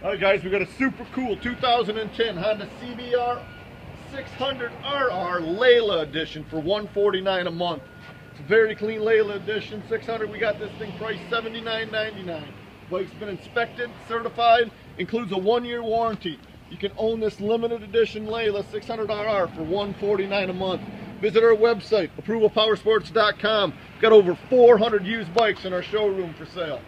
All right, guys, we got a super cool 2010 Honda CBR 600RR Layla edition for 149 a month. It's a very clean Layla edition, 600. We got this thing priced 79.99. Bike's been inspected, certified, includes a one-year warranty. You can own this limited edition Layla 600RR for 149 a month. Visit our website, approvalpowersports.com. Got over 400 used bikes in our showroom for sale.